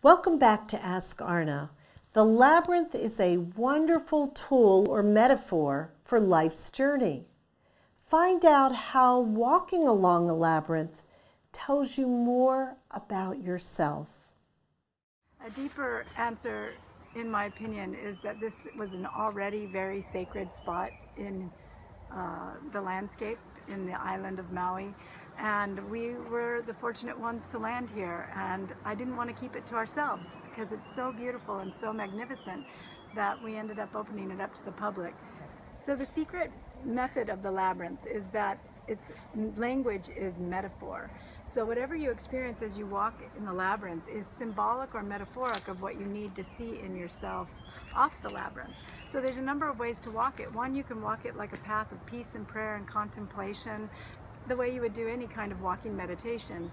Welcome back to Ask Arna. The labyrinth is a wonderful tool or metaphor for life's journey. Find out how walking along a labyrinth tells you more about yourself. A deeper answer, in my opinion, is that this was an already very sacred spot in uh, the landscape in the island of Maui. And we were the fortunate ones to land here. And I didn't want to keep it to ourselves because it's so beautiful and so magnificent that we ended up opening it up to the public. So the secret method of the labyrinth is that its language is metaphor. So whatever you experience as you walk in the labyrinth is symbolic or metaphoric of what you need to see in yourself off the labyrinth. So there's a number of ways to walk it. One, you can walk it like a path of peace and prayer and contemplation, the way you would do any kind of walking meditation.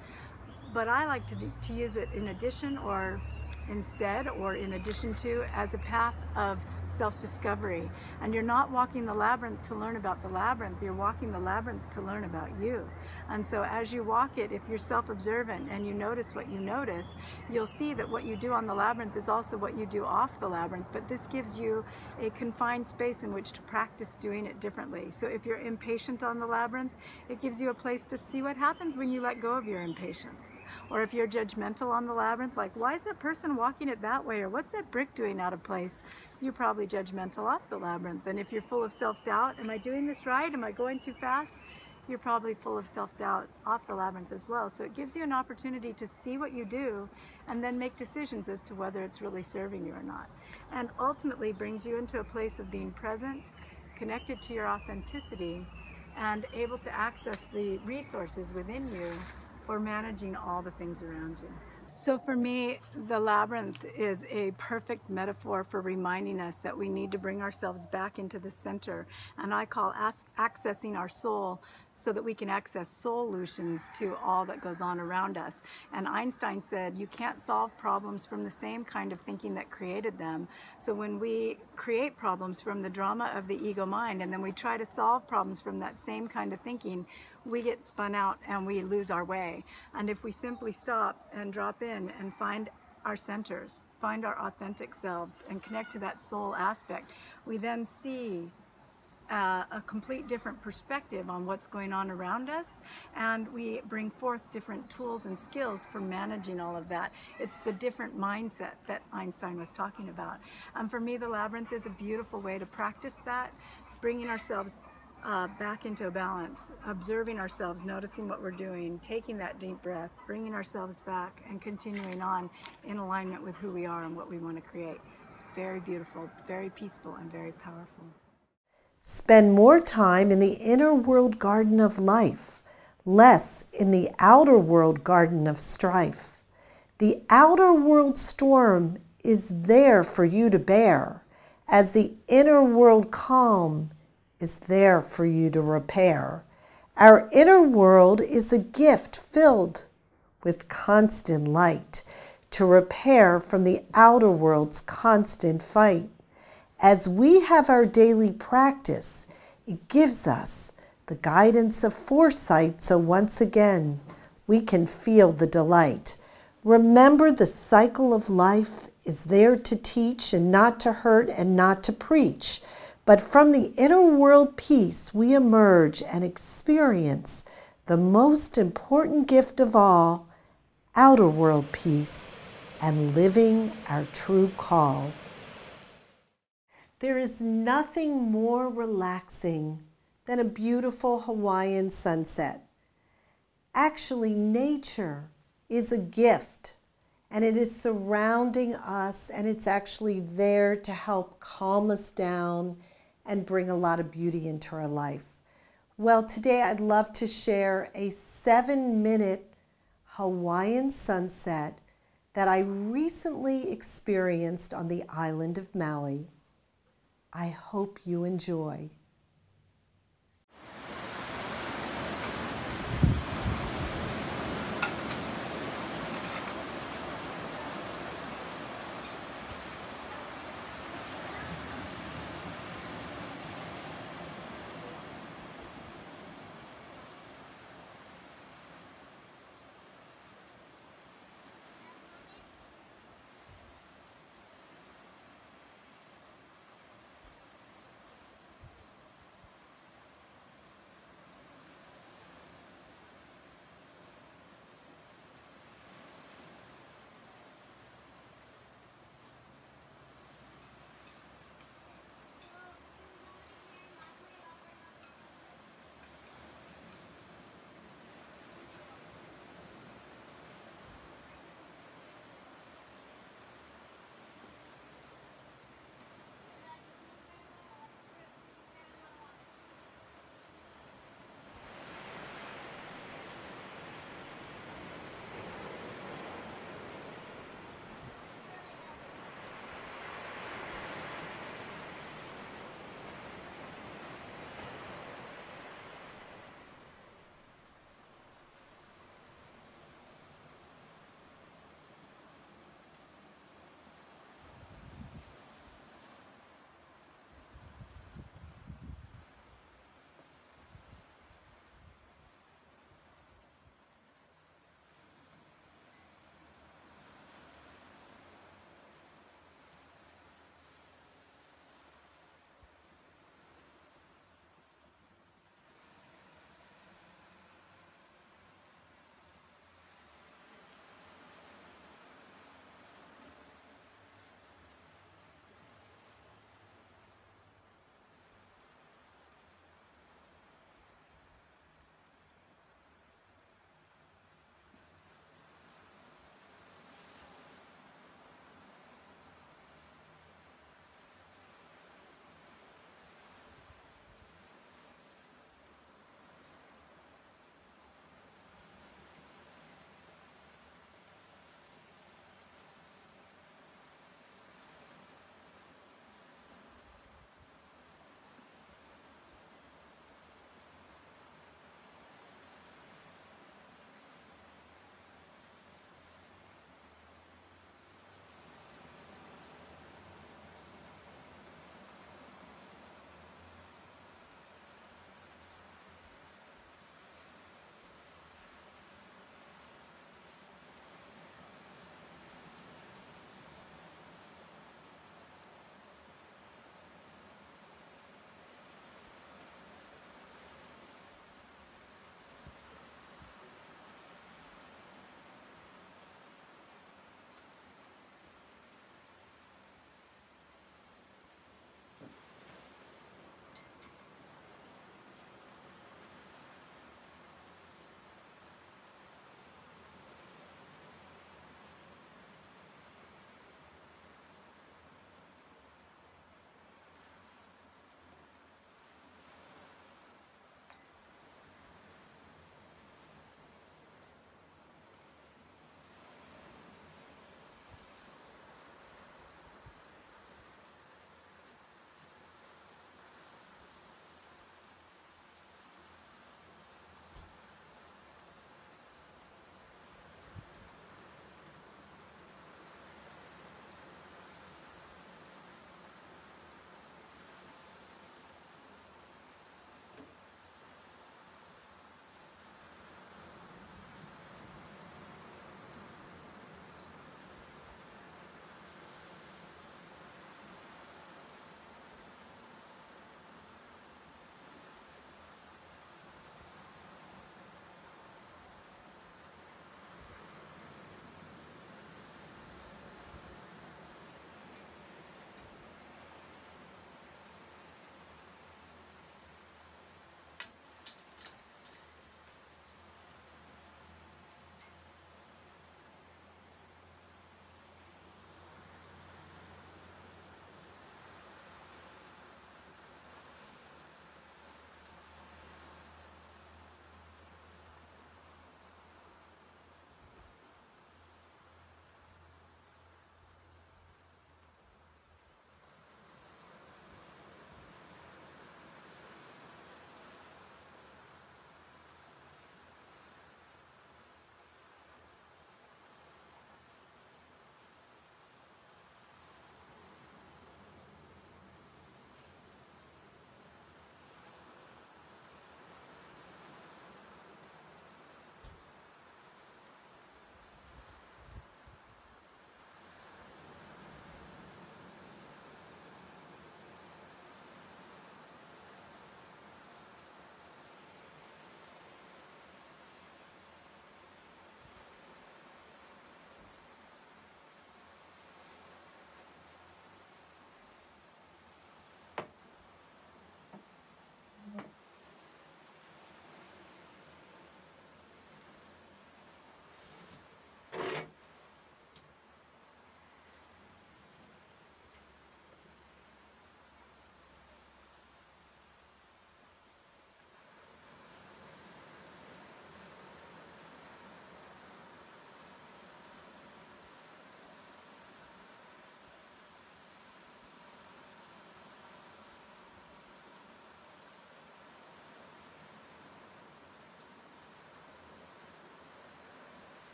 But I like to, do, to use it in addition or instead or in addition to as a path of self-discovery. And you're not walking the labyrinth to learn about the labyrinth, you're walking the labyrinth to learn about you. And so as you walk it, if you're self-observant and you notice what you notice, you'll see that what you do on the labyrinth is also what you do off the labyrinth, but this gives you a confined space in which to practice doing it differently. So if you're impatient on the labyrinth, it gives you a place to see what happens when you let go of your impatience. Or if you're judgmental on the labyrinth, like why is that person walking it that way? Or what's that brick doing out of place? You're probably judgmental off the labyrinth. And if you're full of self-doubt, am I doing this right? Am I going too fast? You're probably full of self-doubt off the labyrinth as well. So it gives you an opportunity to see what you do and then make decisions as to whether it's really serving you or not. And ultimately brings you into a place of being present, connected to your authenticity, and able to access the resources within you for managing all the things around you. So for me, the labyrinth is a perfect metaphor for reminding us that we need to bring ourselves back into the center. And I call accessing our soul so that we can access solutions to all that goes on around us. And Einstein said, you can't solve problems from the same kind of thinking that created them. So when we create problems from the drama of the ego mind, and then we try to solve problems from that same kind of thinking, we get spun out and we lose our way. And if we simply stop and drop in and find our centers, find our authentic selves, and connect to that soul aspect, we then see uh, a complete different perspective on what's going on around us and we bring forth different tools and skills for managing all of that. It's the different mindset that Einstein was talking about. And for me, the labyrinth is a beautiful way to practice that, bringing ourselves uh, back into a balance, observing ourselves, noticing what we're doing, taking that deep breath, bringing ourselves back and continuing on in alignment with who we are and what we want to create. It's very beautiful, very peaceful, and very powerful. Spend more time in the inner world garden of life, less in the outer world garden of strife. The outer world storm is there for you to bear, as the inner world calm is there for you to repair. Our inner world is a gift filled with constant light to repair from the outer world's constant fight. As we have our daily practice, it gives us the guidance of foresight so once again we can feel the delight. Remember, the cycle of life is there to teach and not to hurt and not to preach. But from the inner world peace, we emerge and experience the most important gift of all outer world peace and living our true call. There is nothing more relaxing than a beautiful Hawaiian sunset. Actually, nature is a gift and it is surrounding us and it's actually there to help calm us down and bring a lot of beauty into our life. Well, today I'd love to share a seven minute Hawaiian sunset that I recently experienced on the island of Maui. I hope you enjoy.